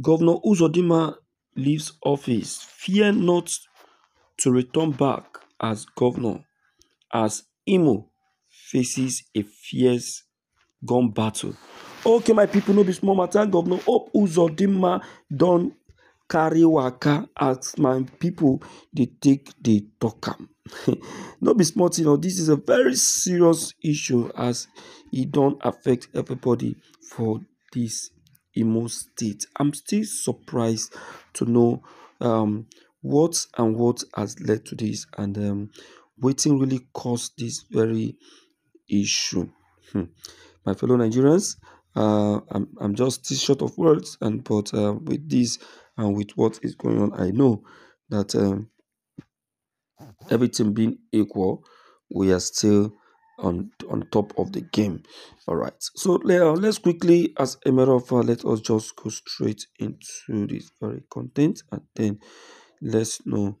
Governor Uzodinma leaves office, fear not to return back as governor as Imo faces a fierce gun battle. Okay, my people, no be small matter. Governor Hope Uzodinma don carry waka as my people dey take talk am. no be small thing, this is a very serious issue as e don affect everybody for this Imo State. I'm still surprised to know um, what and what has led to this and um, wetin really caused this very issue. Hmm. My fellow Nigerians, uh, I'm, I'm just short of words, and but uh, with this and with what is going on, I know that um, everything being equal, we are still on on top of the game. All right. So uh, let's quickly, as a matter of fact, let us just go straight into this very content, and then let's know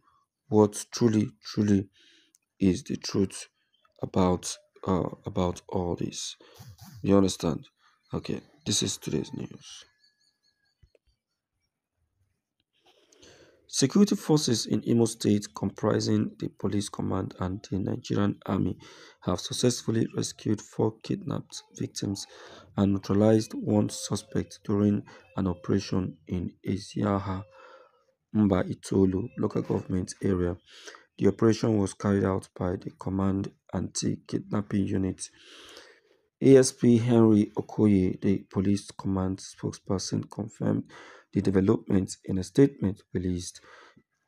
what truly, truly is the truth about uh, about all this. You understand? Okay. This is today's news. Security forces in Imo State, comprising the police command and the Nigerian army, have successfully rescued four kidnapped victims and neutralized one suspect during an operation in Eziaha, Mbaitoli local government area. The operation was carried out by the Command Anti-Kidnapping Unit. ASP Henry Okoye, the police command spokesperson, confirmed the developments in a statement released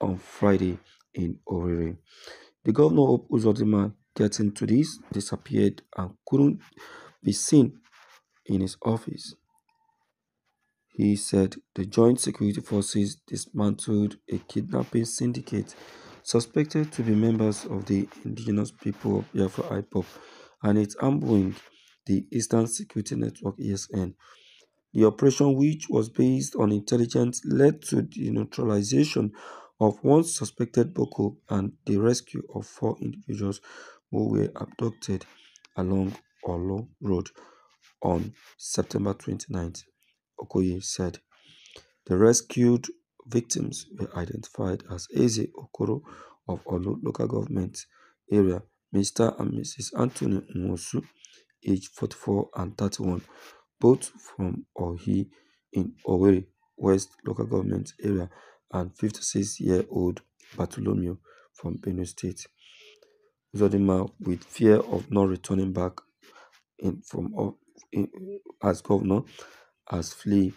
on Friday in Owerri. The governor of Uzodinma getting to this, disappeared and couldn't be seen in his office. He said the joint security forces dismantled a kidnapping syndicate suspected to be members of the indigenous people of Biafra IPOB and it ambushed the Eastern Security Network ESN. The operation, which was based on intelligence, led to the neutralization of one suspected Boko and the rescue of four individuals who were abducted along Orlu Road on September 29th, Okoye said. The rescued victims were identified as Eze Okoro of Orlu local government area, Mr. and Mrs. Anthony Nwosu, aged 44 and 31, both from Ohi in Owerri West local government area, and 56-year-old Bartholomew from Benue State. Uzodinma, with fear of not returning back in from in, as governor, has flee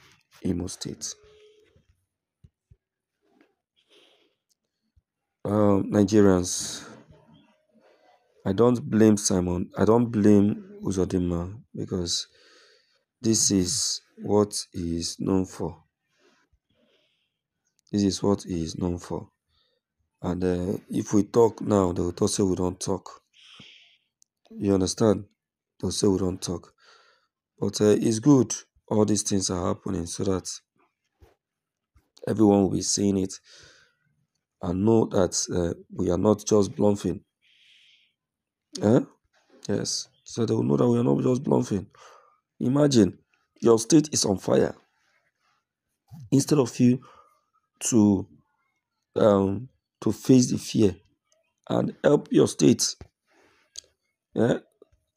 Imo State. Um, Nigerians, I don't blame Simon. I don't blame Uzodinma because this is what he is known for. This is what he is known for. And uh, if we talk now, they will say we don't talk. You understand? They'll say we don't talk. But uh, it's good all these things are happening so that everyone will be seeing it and know that uh, we are not just bluffing. Eh? Yes. So they will know that we are not just bluffing. Imagine your state is on fire. Instead of you to um, to face the fear and help your state, yeah,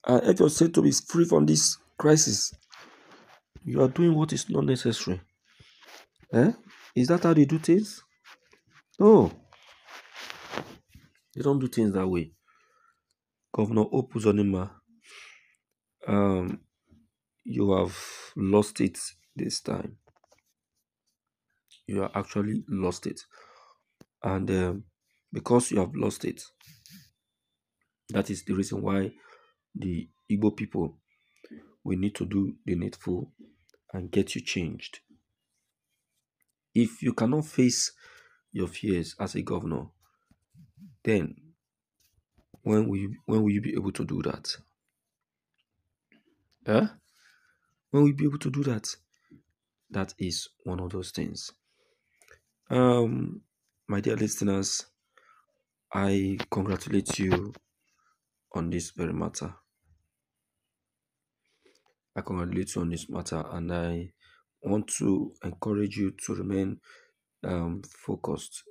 and help your state to be free from this crisis, you are doing what is not necessary. Eh? Is that how they do things? No. They don't do things that way. Governor Hope Uzodinma, um, you have lost it this time. You have actually lost it. And um, because you have lost it, that is the reason why the Igbo people we need to do the needful and get you changed. If you cannot face your fears as a governor, then when will you, when will you be able to do that? Huh? When you be able to do that? That is one of those things. Um, my dear listeners, I congratulate you on this very matter. I congratulate you on this matter, and I want to encourage you to remain um, focused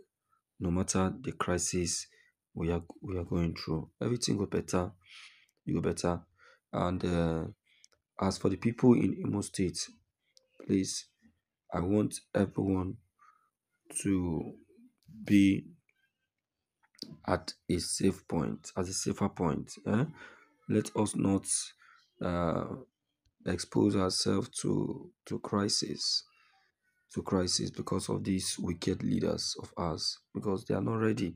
no matter the crisis we are we are going through. Everything will better, you will better. And uh, as for the people in Imo State, please, I want everyone to be at a safe point, at a safer point. Eh? Let us not uh, expose ourselves to to crisis, to crisis because of these wicked leaders of ours, because they are not ready.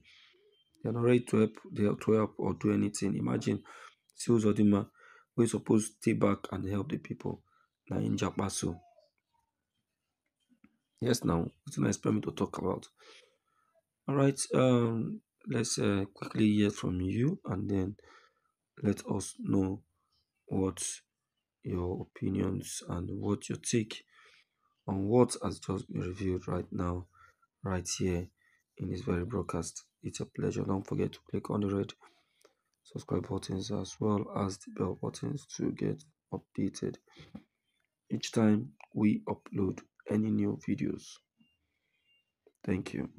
They are not ready to help. They to help or do anything. Imagine, Sales Odima, we supposed to stay back and help the people. Now in Japaso. Yes, now it's expect me to talk about? All right. Um, let's uh, quickly hear from you, and then let us know what your opinions and what your take on what has just been revealed right now, right here in this very broadcast. It's a pleasure. Don't forget to click on the red subscribe buttons as well as the bell buttons to get updated each time we upload any new videos. Thank you.